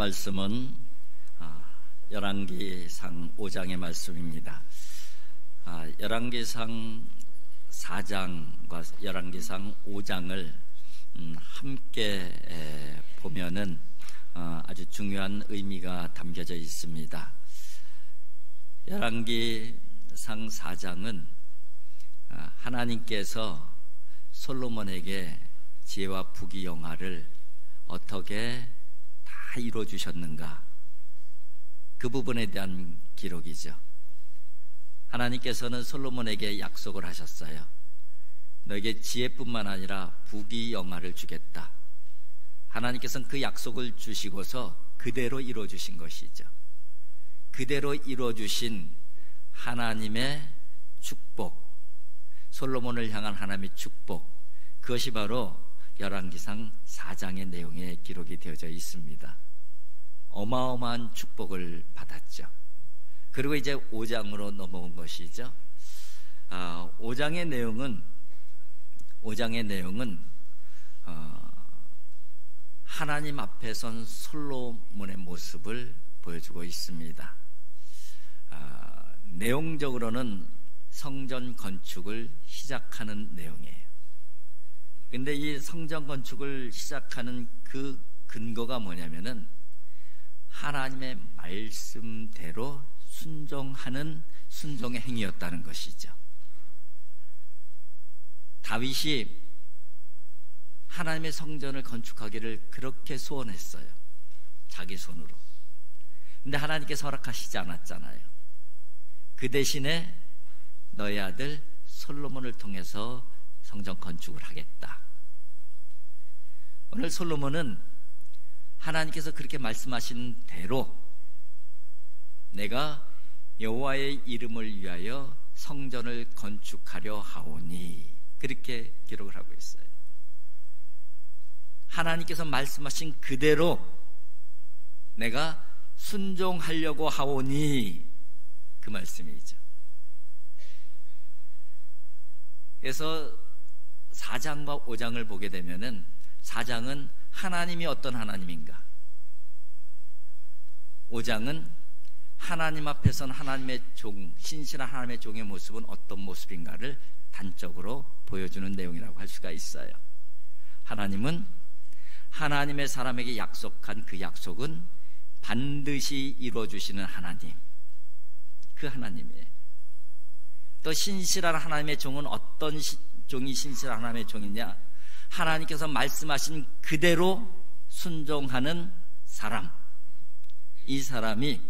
말씀은 아, 열왕기상 5장의 말씀입니다. 아, 열왕기상 4장과 열왕기상 5장을 음, 함께 보면은 어, 아주 중요한 의미가 담겨져 있습니다. 열왕기상 4장은 아, 하나님께서 솔로몬에게 지혜와 부귀 영화를 어떻게 다 이루어 주셨는가? 그 부분에 대한 기록이죠. 하나님께서는 솔로몬에게 약속을 하셨어요. 너에게 지혜뿐만 아니라 부귀 영화를 주겠다. 하나님께서는 그 약속을 주시고서 그대로 이루어 주신 것이죠. 그대로 이루어 주신 하나님의 축복, 솔로몬을 향한 하나님의 축복, 그것이 바로 열왕기상 4장의 내용에 기록이 되어져 있습니다. 어마어마한 축복을 받았죠. 그리고 이제 5장으로 넘어온 것이죠. 아, 5장의 내용은 5장의 내용은 어, 하나님 앞에 선 솔로몬의 모습을 보여주고 있습니다. 아, 내용적으로는 성전 건축을 시작하는 내용이에요. 근데 이 성전 건축을 시작하는 그 근거가 뭐냐면은 하나님의 말씀대로 순종하는 순종의 행위였다는 것이죠. 다윗이 하나님의 성전을 건축하기를 그렇게 소원했어요. 자기 손으로. 근데 하나님께서 허락하시지 않았잖아요. 그 대신에 너희 아들 솔로몬을 통해서 성전 건축을 하겠다. 오늘 솔로몬은 하나님께서 그렇게 말씀하신 대로 내가 여호와의 이름을 위하여 성전을 건축하려 하오니 그렇게 기록을 하고 있어요. 하나님께서 말씀하신 그대로 내가 순종하려고 하오니 그 말씀이죠. 그래서 4장과 5장을 보게 되면은 4장은 하나님이 어떤 하나님인가? 5장은 하나님 앞에선 하나님의 종, 신실한 하나님의 종의 모습은 어떤 모습인가를 단적으로 보여주는 내용이라고 할 수가 있어요. 하나님은 하나님의 사람에게 약속한 그 약속은 반드시 이루어주시는 하나님. 그 하나님이에요. 또 신실한 하나님의 종은 어떤 종이 신실한 하나님의 종이냐? 하나님께서 말씀하신 그대로 순종하는 사람. 이 사람이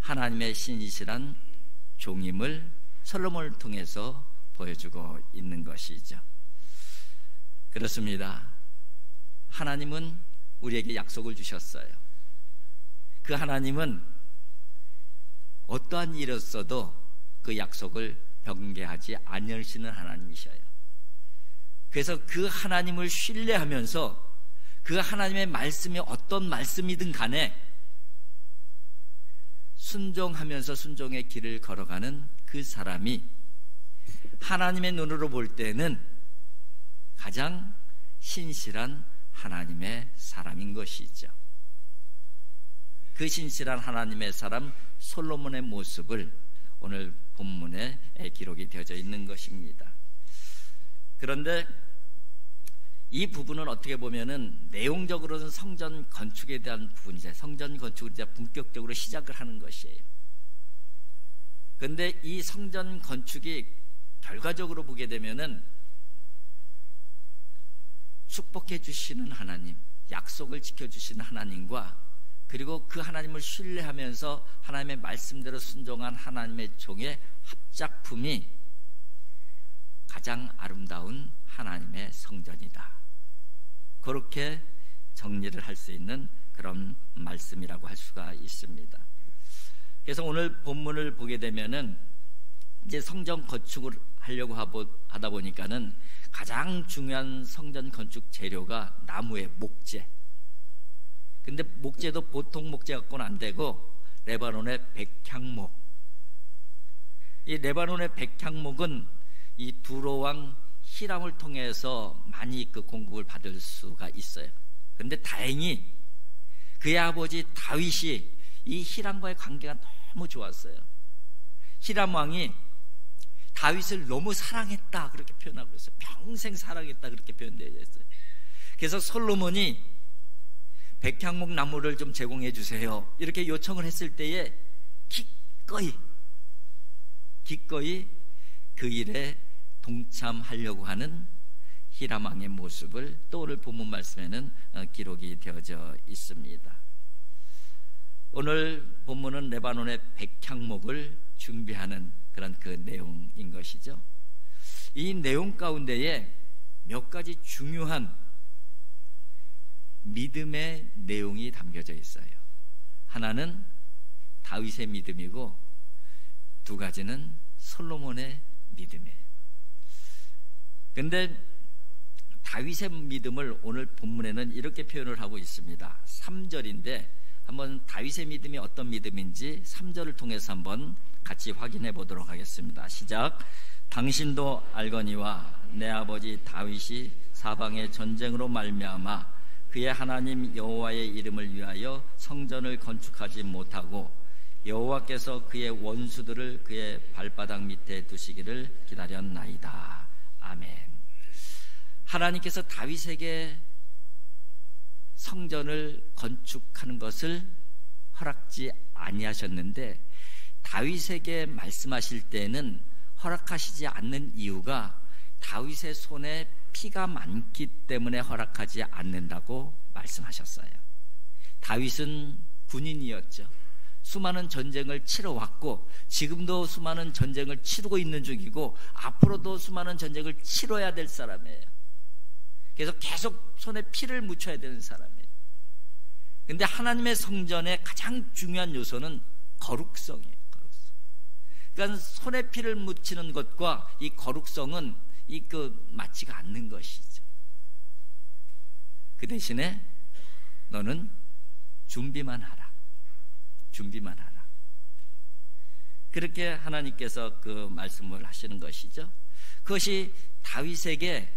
하나님의 신실한 종임을 솔로몬을 통해서 보여주고 있는 것이죠. 그렇습니다. 하나님은 우리에게 약속을 주셨어요. 그 하나님은 어떠한 일이었어도 그 약속을 경계하지 않으시는 하나님이셔요. 그래서 그 하나님을 신뢰하면서 그 하나님의 말씀이 어떤 말씀이든 간에 순종하면서 순종의 길을 걸어가는 그 사람이 하나님의 눈으로 볼 때는 가장 신실한 하나님의 사람인 것이죠. 그 신실한 하나님의 사람 솔로몬의 모습을 오늘 본문에 기록이 되어져 있는 것입니다. 그런데 이 부분은 어떻게 보면은 내용적으로는 성전 건축에 대한 부분이죠. 성전 건축을 이제 본격적으로 시작을 하는 것이에요. 그런데 이 성전 건축이 결과적으로 보게 되면은 축복해 주시는 하나님, 약속을 지켜 주시는 하나님과 그리고 그 하나님을 신뢰하면서 하나님의 말씀대로 순종한 하나님의 종의 합작품이 가장 아름다운 하나님의 성전이다. 그렇게 정리를 할 수 있는 그런 말씀이라고 할 수가 있습니다. 그래서 오늘 본문을 보게 되면은 이제 성전 건축을 하려고 하다 보니까는 가장 중요한 성전 건축 재료가 나무의 목재. 근데 목재도 보통 목재 갖고는 안 되고 레바논의 백향목. 이 레바논의 백향목은 이 두로왕 히람을 통해서 많이 그 공급을 받을 수가 있어요. 그런데 다행히 그의 아버지 다윗이 이 히람과의 관계가 너무 좋았어요. 히람 왕이 다윗을 너무 사랑했다 그렇게 표현하고 있어요. 평생 사랑했다 그렇게 표현되어 있어요. 그래서 솔로몬이 백향목 나무를 좀 제공해 주세요. 이렇게 요청을 했을 때에 기꺼이 기꺼이 그 일에 동참하려고 하는 히람 왕의 모습을 또 오늘 본문 말씀에는 어, 기록이 되어져 있습니다. 오늘 본문은 레바논의 백향목을 준비하는 그런 그 내용인 것이죠. 이 내용 가운데에 몇 가지 중요한 믿음의 내용이 담겨져 있어요. 하나는 다윗의 믿음이고 두 가지는 솔로몬의 믿음이에요. 근데 다윗의 믿음을 오늘 본문에는 이렇게 표현을 하고 있습니다. 3절인데 한번 다윗의 믿음이 어떤 믿음인지 3절을 통해서 한번 같이 확인해 보도록 하겠습니다. 시작. 당신도 알거니와 내 아버지 다윗이 사방의 전쟁으로 말미암아 그의 하나님 여호와의 이름을 위하여 성전을 건축하지 못하고 여호와께서 그의 원수들을 그의 발바닥 밑에 두시기를 기다렸나이다. 아멘. 하나님께서 다윗에게 성전을 건축하는 것을 허락지 아니하셨는데 다윗에게 말씀하실 때는 허락하시지 않는 이유가 다윗의 손에 피가 많기 때문에 허락하지 않는다고 말씀하셨어요. 다윗은 군인이었죠. 수많은 전쟁을 치러왔고 지금도 수많은 전쟁을 치르고 있는 중이고 앞으로도 수많은 전쟁을 치러야 될 사람이에요. 그래서 계속 손에 피를 묻혀야 되는 사람이에요. 근데 하나님의 성전의 가장 중요한 요소는 거룩성이에요. 거룩성. 그러니까 손에 피를 묻히는 것과 이 거룩성은 이그 맞지가 않는 것이죠. 그 대신에 너는 준비만 하라. 준비만 하라. 그렇게 하나님께서 그 말씀을 하시는 것이죠. 그것이 다윗에게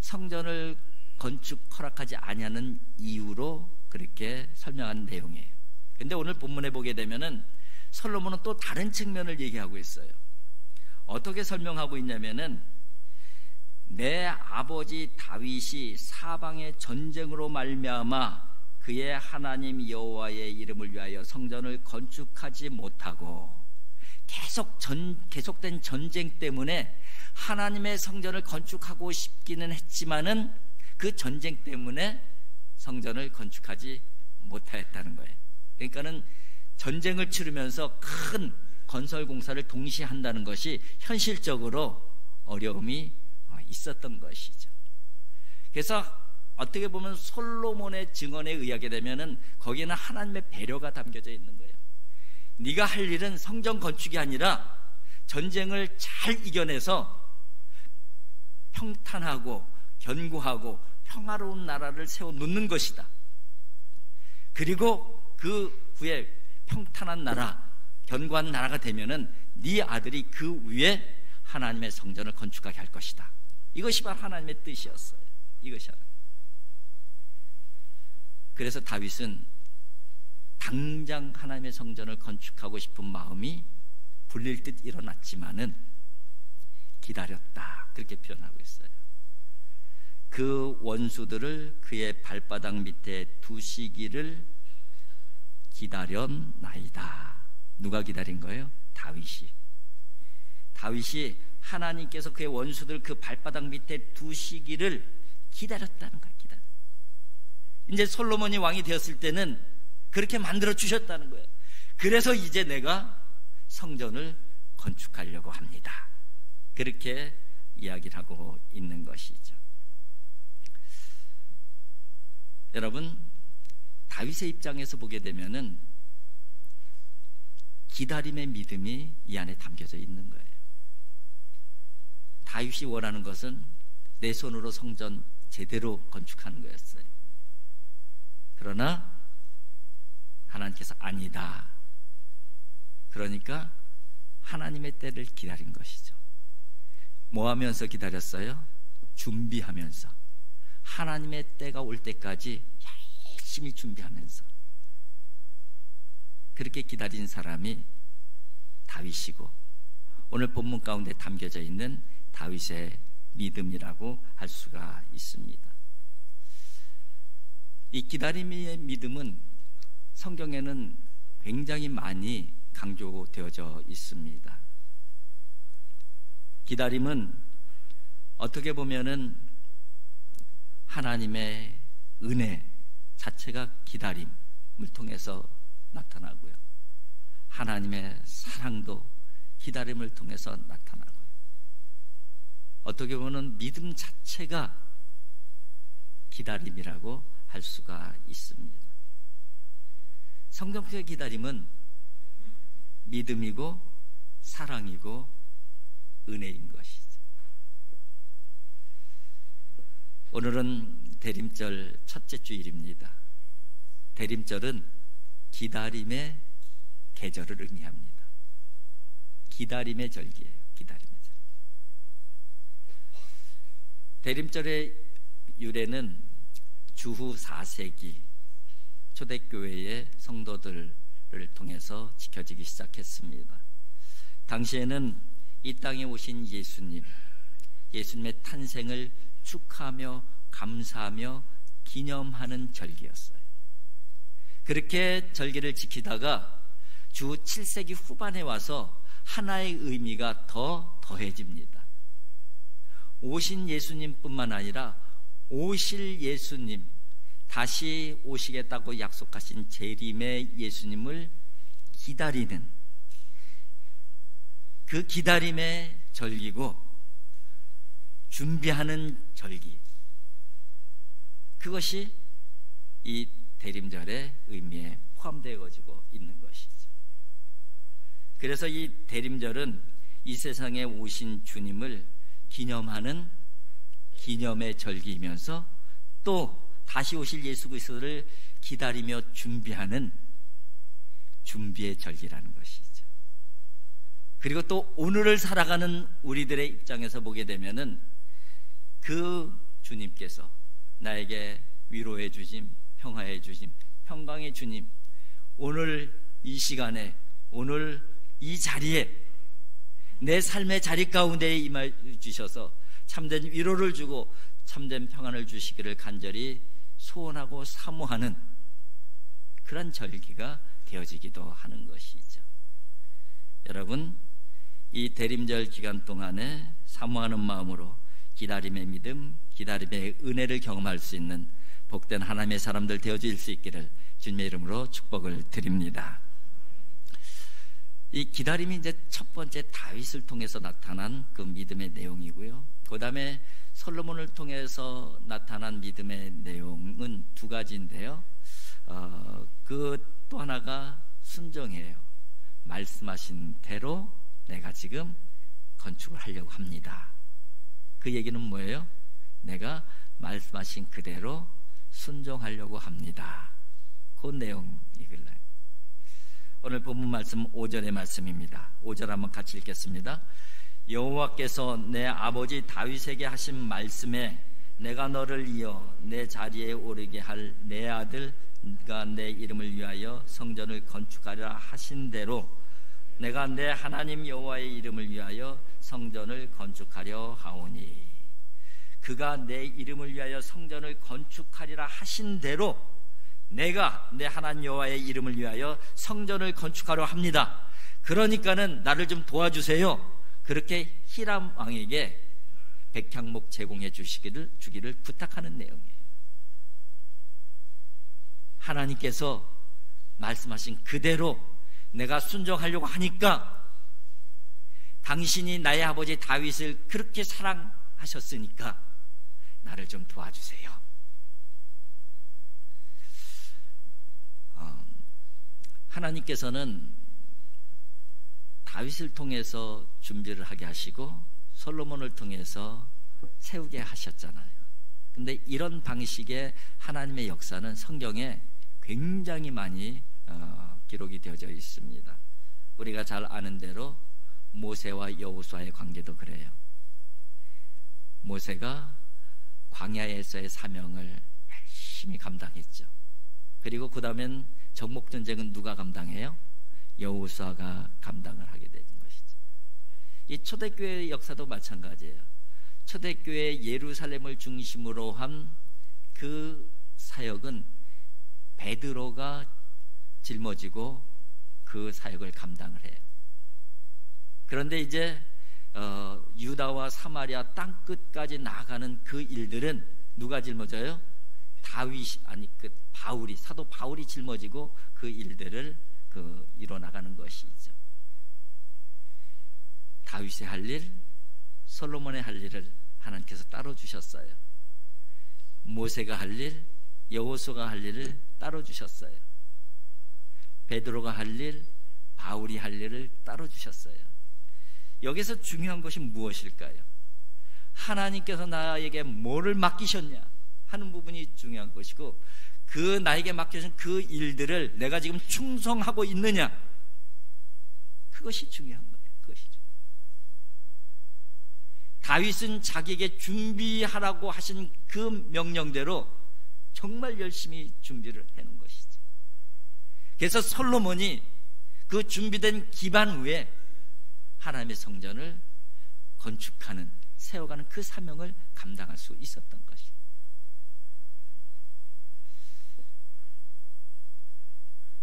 성전을 건축 허락하지 아니하는 이유로 그렇게 설명한 내용이에요. 근데 오늘 본문에 보게 되면은 솔로몬은 또 다른 측면을 얘기하고 있어요. 어떻게 설명하고 있냐면은 내 아버지 다윗이 사방의 전쟁으로 말미암아 그의 하나님 여호와의 이름을 위하여 성전을 건축하지 못하고 계속 전 계속된 전쟁 때문에 하나님의 성전을 건축하고 싶기는 했지만은 그 전쟁 때문에 성전을 건축하지 못하였다는 거예요. 그러니까는 전쟁을 치르면서 큰 건설 공사를 동시에 한다는 것이 현실적으로 어려움이 있었던 것이죠. 그래서 어떻게 보면 솔로몬의 증언에 의하게 되면은 거기에는 하나님의 배려가 담겨져 있는 거예요. 네가 할 일은 성전 건축이 아니라 전쟁을 잘 이겨내서 평탄하고 견고하고 평화로운 나라를 세워 놓는 것이다. 그리고 그 후에 평탄한 나라, 견고한 나라가 되면은 네 아들이 그 위에 하나님의 성전을 건축하게 할 것이다. 이것이 바로 하나님의 뜻이었어요. 이것이 그래서 다윗은 당장 하나님의 성전을 건축하고 싶은 마음이 불릴 듯 일어났지만은 기다렸다. 그렇게 표현하고 있어요. 그 원수들을 그의 발바닥 밑에 두시기를 기다렸나이다. 누가 기다린 거예요? 다윗이. 다윗이 하나님께서 그의 원수들 그 발바닥 밑에 두시기를 기다렸다는 거예요. 이제 솔로몬이 왕이 되었을 때는 그렇게 만들어 주셨다는 거예요. 그래서 이제 내가 성전을 건축하려고 합니다. 그렇게 이야기를 하고 있는 것이죠. 여러분, 다윗의 입장에서 보게 되면은 기다림의 믿음이 이 안에 담겨져 있는 거예요. 다윗이 원하는 것은 내 손으로 성전 제대로 건축하는 거였어요. 그러나 하나님께서 아니다. 그러니까 하나님의 때를 기다린 것이죠. 뭐 하면서 기다렸어요? 준비하면서. 하나님의 때가 올 때까지 열심히 준비하면서 그렇게 기다린 사람이 다윗이고 오늘 본문 가운데 담겨져 있는 다윗의 믿음이라고 할 수가 있습니다. 이 기다림의 믿음은 성경에는 굉장히 많이 강조되어져 있습니다. 기다림은 어떻게 보면은 하나님의 은혜 자체가 기다림을 통해서 나타나고요. 하나님의 사랑도 기다림을 통해서 나타나고요. 어떻게 보면 믿음 자체가 기다림이라고 할 수가 있습니다. 성경의 기다림은 믿음이고 사랑이고 은혜인 것이죠. 오늘은 대림절 첫째 주일입니다. 대림절은 기다림의 계절을 의미합니다. 기다림의 절기예요. 기다림의 절기. 대림절의 유래는 주후 4세기 초대교회의 성도들을 통해서 지켜지기 시작했습니다. 당시에는 이 땅에 오신 예수님, 예수님의 탄생을 축하하며 감사하며 기념하는 절기였어요. 그렇게 절기를 지키다가 주 7세기 후반에 와서 하나의 의미가 더 더해집니다. 오신 예수님뿐만 아니라 오실 예수님, 다시 오시겠다고 약속하신 재림의 예수님을 기다리는 그 기다림의 절기고 준비하는 절기. 그것이 이 대림절의 의미에 포함되어지고 있는 것이죠. 그래서 이 대림절은 이 세상에 오신 주님을 기념하는 기념의 절기이면서 또 다시 오실 예수 그리스도를 기다리며 준비하는 준비의 절기라는 것이죠. 그리고 또 오늘을 살아가는 우리들의 입장에서 보게 되면은 그 주님께서 나에게 위로해 주심, 평화해 주심, 평강의 주님, 오늘 이 시간에, 오늘 이 자리에 내 삶의 자리 가운데 임해 주셔서 참된 위로를 주고 참된 평안을 주시기를 간절히 소원하고 사모하는 그런 절기가 되어지기도 하는 것이죠. 여러분, 이 대림절 기간 동안에 사모하는 마음으로 기다림의 믿음, 기다림의 은혜를 경험할 수 있는 복된 하나님의 사람들 되어질 수 있기를 주님의 이름으로 축복을 드립니다. 이 기다림이 이제 첫 번째 다윗을 통해서 나타난 그 믿음의 내용이고요. 그 다음에 솔로몬을 통해서 나타난 믿음의 내용은 두 가지인데요. 어, 그 또 하나가 순정이에요. 말씀하신 대로 내가 지금 건축을 하려고 합니다. 그 얘기는 뭐예요? 내가 말씀하신 그대로 순종하려고 합니다. 그 내용이길래. 오늘 본문 말씀 5절의 말씀입니다. 5절 한번 같이 읽겠습니다. 여호와께서 내 아버지 다윗에게 하신 말씀에 내가 너를 이어 내 자리에 오르게 할 내 아들가 내 이름을 위하여 성전을 건축하려 하신 대로 내가 내 하나님 여호와의 이름을 위하여 성전을 건축하려 하오니 그가 내 이름을 위하여 성전을 건축하리라 하신 대로 내가 내 하나님 여호와의 이름을 위하여 성전을 건축하려 합니다. 그러니까는 나를 좀 도와주세요. 그렇게 히람 왕에게 백향목 제공해 주시기를 주기를 부탁하는 내용이에요. 하나님께서 말씀하신 그대로 내가 순종하려고 하니까 당신이 나의 아버지 다윗을 그렇게 사랑하셨으니까 나를 좀 도와주세요. 어, 하나님께서는 다윗을 통해서 준비를 하게 하시고 솔로몬을 통해서 세우게 하셨잖아요. 근데 이런 방식의 하나님의 역사는 성경에 굉장히 많이 어, 기록이 되어져 있습니다. 우리가 잘 아는 대로 모세와 여호수아의 관계도 그래요. 모세가 광야에서의 사명을 열심히 감당했죠. 그리고 그 다음엔 정복 전쟁은 누가 감당해요? 여호수아가 감당을 하게 되는 것이죠. 이 초대교회 역사도 마찬가지예요. 초대교회 예루살렘을 중심으로 한 그 사역은 베드로가 짊어지고 그 사역을 감당을 해요. 그런데 이제 어, 유다와 사마리아 땅 끝까지 나가는 그 일들은 누가 짊어져요? 다윗 아니 그 바울이 사도 바울이 짊어지고 그 일들을 그 이뤄 나가는 것이죠. 다윗의 할 일, 솔로몬의 할 일을 하나님께서 따로 주셨어요. 모세가 할 일, 여호수가 할 일을 따로 주셨어요. 베드로가 할 일, 바울이 할 일을 따로 주셨어요. 여기서 중요한 것이 무엇일까요? 하나님께서 나에게 뭐를 맡기셨냐 하는 부분이 중요한 것이고 그 나에게 맡겨진 그 일들을 내가 지금 충성하고 있느냐 그것이 중요한 거예요. 그것이죠. 다윗은 자기에게 준비하라고 하신 그 명령대로 정말 열심히 준비를 해놓은 것이죠. 그래서 솔로몬이 그 준비된 기반 위에 하나님의 성전을 건축하는 세워가는 그 사명을 감당할 수 있었던 것이.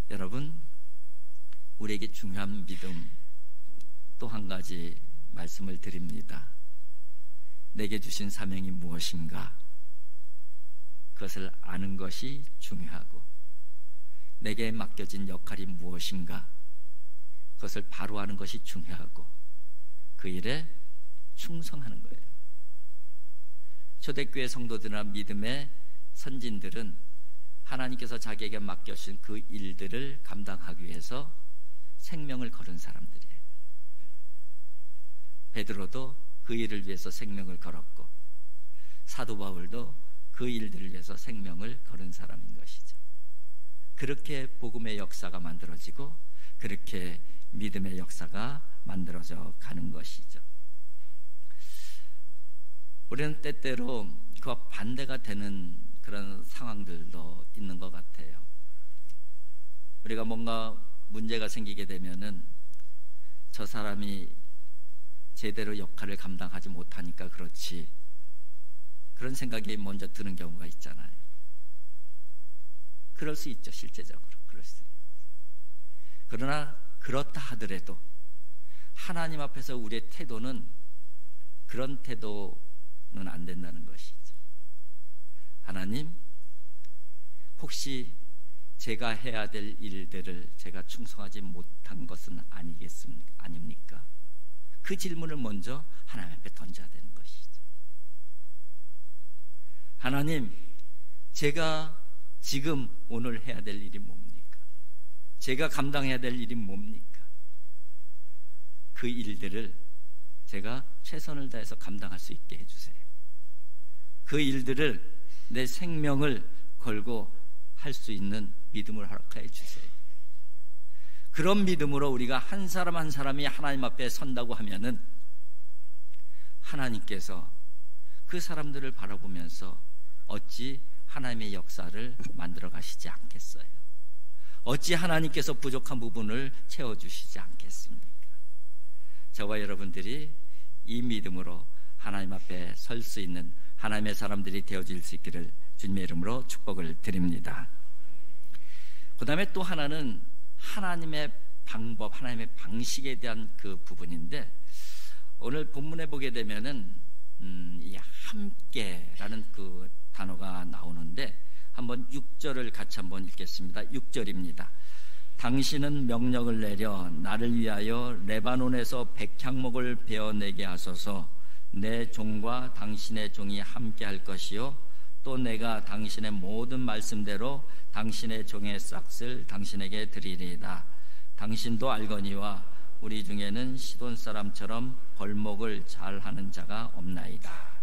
여러분, 우리에게 중요한 믿음 또 한 가지 말씀을 드립니다. 내게 주신 사명이 무엇인가? 그것을 아는 것이 중요하고, 내게 맡겨진 역할이 무엇인가? 그것을 바로 하는 것이 중요하고 그 일에 충성하는 거예요. 초대교회 성도들이나 믿음의 선진들은 하나님께서 자기에게 맡겨주신 그 일들을 감당하기 위해서 생명을 걸은 사람들이에요. 베드로도 그 일을 위해서 생명을 걸었고 사도 바울도 그 일들을 위해서 생명을 걸은 사람인 것이죠. 그렇게 복음의 역사가 만들어지고 그렇게 믿음의 역사가 만들어져 가는 것이죠. 우리는 때때로 그와 반대가 되는 그런 상황들도 있는 것 같아요. 우리가 뭔가 문제가 생기게 되면은 저 사람이 제대로 역할을 감당하지 못하니까 그렇지. 그런 생각이 먼저 드는 경우가 있잖아요. 그럴 수 있죠, 실제적으로. 그럴 수. 그러나 그렇다 하더라도 하나님 앞에서 우리의 태도는 그런 태도는 안 된다는 것이죠. 하나님, 혹시 제가 해야 될 일들을 제가 충성하지 못한 것은 아니겠습니까? 아닙니까? 그 질문을 먼저 하나님 앞에 던져야 되는 것이죠. 하나님, 제가 지금 오늘 해야 될 일이 뭡니까? 제가 감당해야 될 일이 뭡니까? 그 일들을 제가 최선을 다해서 감당할 수 있게 해주세요. 그 일들을 내 생명을 걸고 할 수 있는 믿음을 허락해 주세요. 그런 믿음으로 우리가 한 사람 한 사람이 하나님 앞에 선다고 하면은 하나님께서 그 사람들을 바라보면서 어찌 하나님의 역사를 만들어 가시지 않겠어요? 어찌 하나님께서 부족한 부분을 채워주시지 않겠습니까? 저와 여러분들이 이 믿음으로 하나님 앞에 설 수 있는 하나님의 사람들이 되어질 수 있기를 주님의 이름으로 축복을 드립니다. 그 다음에 또 하나는 하나님의 방법, 하나님의 방식에 대한 그 부분인데 오늘 본문에 보게 되면은 음, 이 함께라는 그 단어가 나오는데 한번 6절을 같이 한번 읽겠습니다. 6절입니다. 당신은 명령을 내려 나를 위하여 레바논에서 백향목을 베어내게 하소서 내 종과 당신의 종이 함께 할 것이요 또 내가 당신의 모든 말씀대로 당신의 종의 싹을 당신에게 드리리이다 당신도 알거니와 우리 중에는 시돈 사람처럼 벌목을 잘 하는 자가 없나이다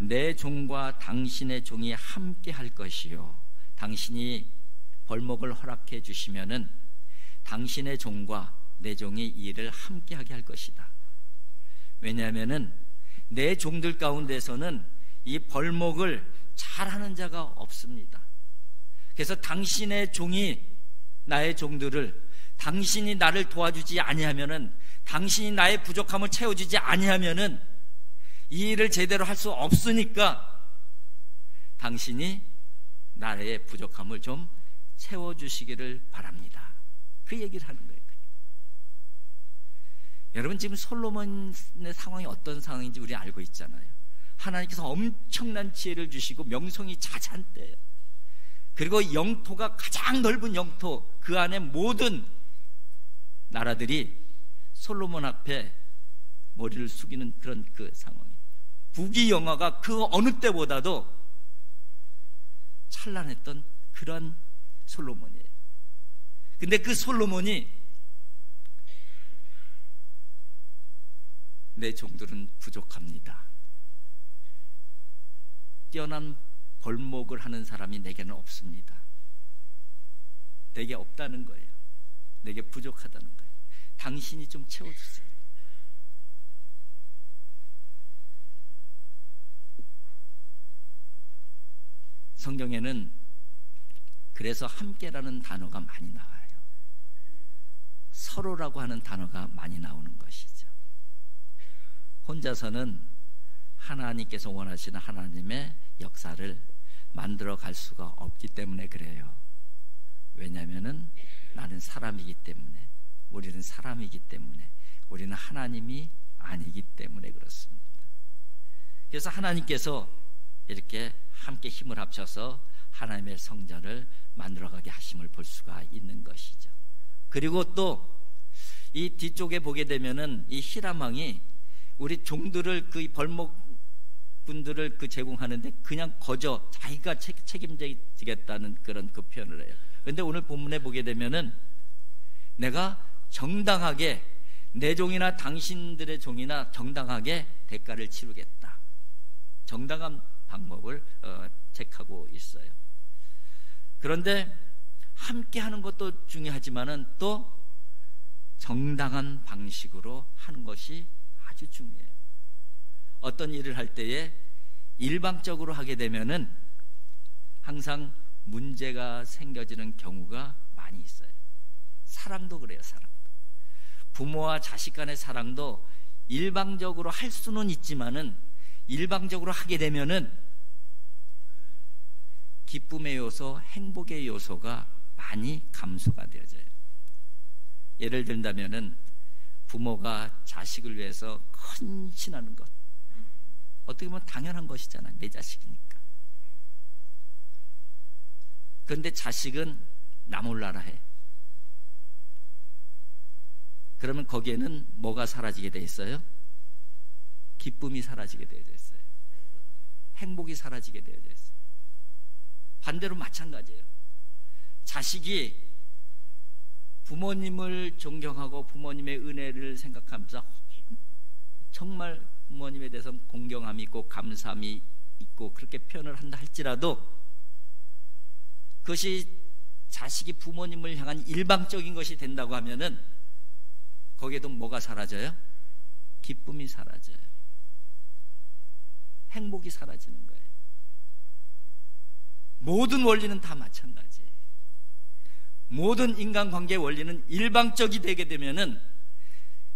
내 종과 당신의 종이 함께 할 것이요. 당신이 벌목을 허락해 주시면은 당신의 종과 내 종이 일을 함께 하게 할 것이다. 왜냐하면은 내 종들 가운데서는 이 벌목을 잘하는 자가 없습니다. 그래서 당신의 종이 나의 종들을 당신이 나를 도와주지 아니하면은 당신이 나의 부족함을 채워주지 아니하면은 이 일을 제대로 할 수 없으니까 당신이 나의 부족함을 좀 채워주시기를 바랍니다. 그 얘기를 하는 거예요. 여러분 지금 솔로몬의 상황이 어떤 상황인지 우리 알고 있잖아요. 하나님께서 엄청난 지혜를 주시고 명성이 자잔 때예요. 그리고 영토가 가장 넓은 영토 그 안에 모든 나라들이 솔로몬 앞에 머리를 숙이는 그런 그 상황이에요. 부귀영화가 그 어느 때보다도 찬란했던 그런 솔로몬이에요. 근데 그 솔로몬이 내 종들은 부족합니다. 뛰어난 벌목을 하는 사람이 내게는 없습니다. 내게 없다는 거예요. 내게 부족하다는 거예요. 당신이 좀 채워주세요. 성경에는 그래서 함께라는 단어가 많이 나와요. 서로라고 하는 단어가 많이 나오는 것이죠. 혼자서는 하나님께서 원하시는 하나님의 역사를 만들어 갈 수가 없기 때문에 그래요. 왜냐하면 나는 사람이기 때문에 우리는 사람이기 때문에 우리는 하나님이 아니기 때문에 그렇습니다. 그래서 하나님께서 이렇게 함께 힘을 합쳐서 하나님의 성전을 만들어가게 하심을 볼 수가 있는 것이죠. 그리고 또 이 뒤쪽에 보게 되면은 이 히라망이 우리 종들을 그 벌목 분들을 그 제공하는데 그냥 거저 자기가 책임지겠다는 그런 그 표현을 해요. 그런데 오늘 본문에 보게 되면은 내가 정당하게 내 종이나 당신들의 종이나 정당하게 대가를 치르겠다. 정당한 방법을 어, 택하고 있어요. 그런데 함께 하는 것도 중요하지만은 또 정당한 방식으로 하는 것이 아주 중요해요. 어떤 일을 할 때에 일방적으로 하게 되면은 항상 문제가 생겨지는 경우가 많이 있어요. 사랑도 그래요, 사랑도. 부모와 자식 간의 사랑도 일방적으로 할 수는 있지만은 일방적으로 하게 되면은 기쁨의 요소, 행복의 요소가 많이 감소가 되어져요. 예를 든다면은 부모가 자식을 위해서 헌신하는 것. 어떻게 보면 당연한 것이잖아. 내 자식이니까. 그런데 자식은 나 몰라라 해. 그러면 거기에는 뭐가 사라지게 돼 있어요? 기쁨이 사라지게 되어 있어요. 행복이 사라지게 되어 있어요. 반대로 마찬가지예요. 자식이 부모님을 존경하고 부모님의 은혜를 생각하면서 정말 부모님에 대해서 공경함이 있고 감사함이 있고 그렇게 표현을 한다 할지라도 그것이 자식이 부모님을 향한 일방적인 것이 된다고 하면은 거기에도 뭐가 사라져요? 기쁨이 사라져요. 행복이 사라지는 거예요. 모든 원리는 다 마찬가지예요. 모든 인간관계 원리는 일방적이 되게 되면은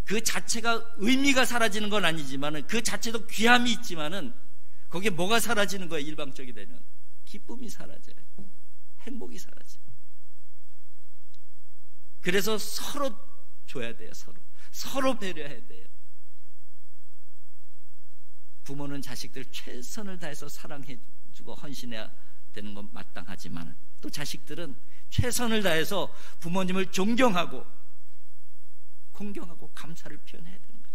그 자체가 의미가 사라지는 건 아니지만은 그 자체도 귀함이 있지만은 거기에 뭐가 사라지는 거예요? 일방적이 되면 기쁨이 사라져요. 행복이 사라져요. 그래서 서로 줘야 돼요. 서로 서로 배려해야 돼요. 부모는 자식들 최선을 다해서 사랑해주고 헌신해야 되는 건 마땅하지만 또 자식들은 최선을 다해서 부모님을 존경하고 공경하고 감사를 표현해야 되는 것이.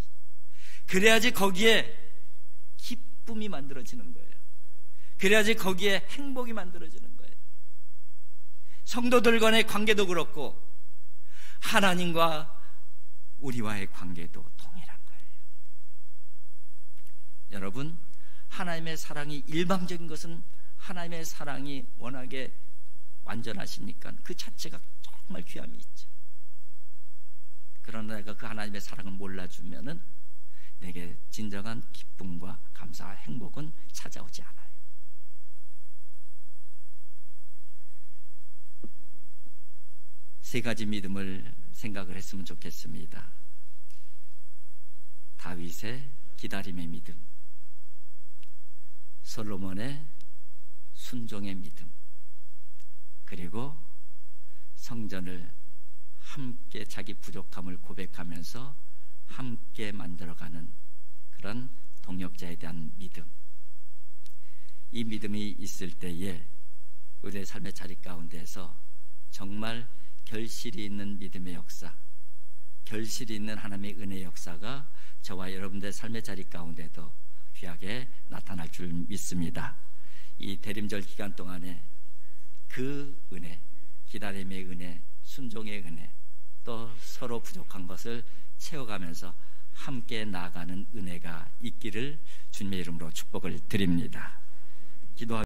그래야지 거기에 기쁨이 만들어지는 거예요. 그래야지 거기에 행복이 만들어지는 거예요. 성도들 간의 관계도 그렇고 하나님과 우리와의 관계도 동일한 거예요. 여러분, 하나님의 사랑이 일방적인 것은 하나님의 사랑이 워낙에 완전하시니까 그 자체가 정말 귀함이 있죠. 그러나 내가 그 하나님의 사랑을 몰라주면은 내게 진정한 기쁨과 감사와 행복은 찾아오지 않아요. 세 가지 믿음을 생각을 했으면 좋겠습니다. 다윗의 기다림의 믿음, 솔로몬의 순종의 믿음, 그리고 성전을 함께 자기 부족함을 고백하면서 함께 만들어가는 그런 동역자에 대한 믿음. 이 믿음이 있을 때에 우리의 삶의 자리 가운데서 정말 결실이 있는 믿음의 역사, 결실이 있는 하나님의 은혜의 역사가 저와 여러분들의 삶의 자리 가운데도 귀하게 나타날 줄 믿습니다. 이 대림절 기간 동안에 그 은혜, 기다림의 은혜, 순종의 은혜, 또 서로 부족한 것을 채워가면서 함께 나아가는 은혜가 있기를 주님의 이름으로 축복을 드립니다. 기도하